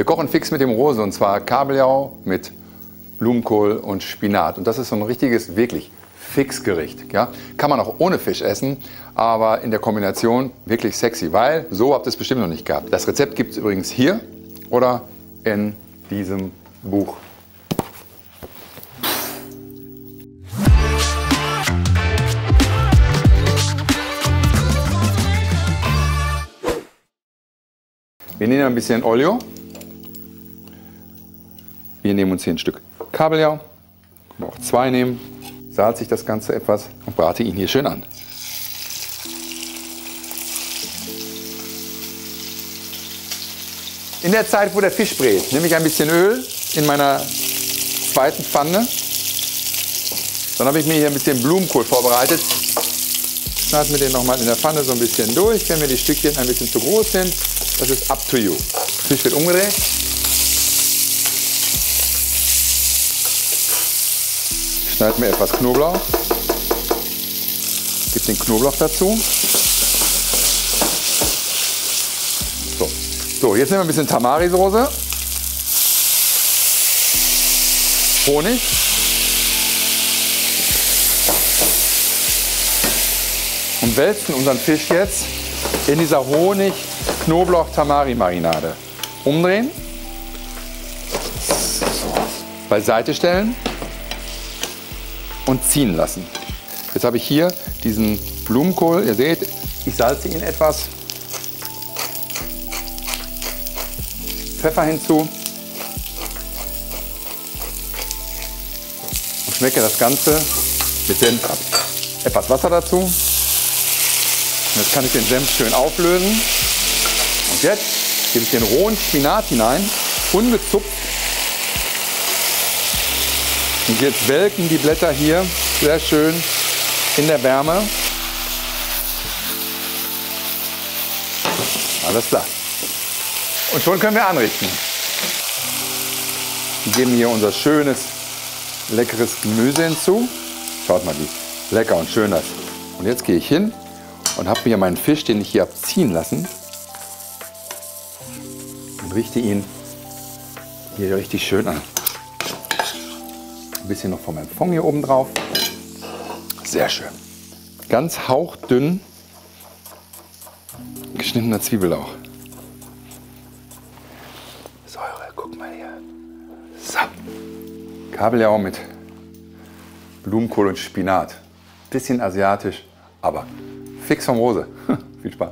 Wir kochen fix mit dem Rose und zwar Kabeljau mit Blumenkohl und Spinat. Und das ist so ein richtiges, wirklich Fixgericht. Ja? Kann man auch ohne Fisch essen, aber in der Kombination wirklich sexy, weil so habt ihr es bestimmt noch nicht gehabt. Das Rezept gibt es übrigens hier oder in diesem Buch. Wir nehmen ein bisschen Olio. Wir nehmen uns hier ein Stück Kabeljau. Können auch zwei nehmen. Salze ich das Ganze etwas und brate ihn hier schön an. In der Zeit, wo der Fisch brät, nehme ich ein bisschen Öl in meiner zweiten Pfanne. Dann habe ich mir hier ein bisschen Blumenkohl vorbereitet. Schneiden wir den nochmal in der Pfanne so ein bisschen durch, wenn mir die Stückchen ein bisschen zu groß sind. Das ist up to you. Fisch wird umgedreht. Schneid mir etwas Knoblauch. Gib den Knoblauch dazu. So, so jetzt nehmen wir ein bisschen Tamari-Soße. Honig. Und wälzen unseren Fisch jetzt in dieser Honig Knoblauch-Tamari-Marinade. Umdrehen. Beiseite stellen. Und ziehen lassen. Jetzt habe ich hier diesen Blumenkohl. Ihr seht, ich salze ihn etwas. Pfeffer hinzu. Und schmecke das Ganze mit Senf ab. Etwas Wasser dazu. Und jetzt kann ich den Senf schön auflösen. Und jetzt gebe ich den rohen Spinat hinein, ungezupft. Und jetzt welken die Blätter hier sehr schön in der Wärme. Alles klar. Und schon können wir anrichten. Wir geben hier unser schönes, leckeres Gemüse hinzu. Schaut mal, wie lecker und schön das. Und jetzt gehe ich hin und habe mir meinen Fisch, den ich hier abziehen lassen, und richte ihn hier richtig schön an. Bisschen noch von meinem Fond hier oben drauf. Sehr schön. Ganz hauchdünn geschnittener Zwiebellauch. Säure, guck mal hier. So. Kabeljau mit Blumenkohl und Spinat. Bisschen asiatisch, aber fix vom Rose. Viel Spaß.